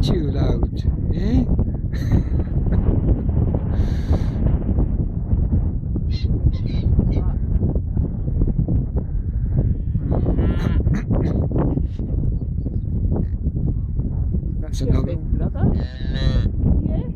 You're too loud, eh? That's Your another big brother? Yes.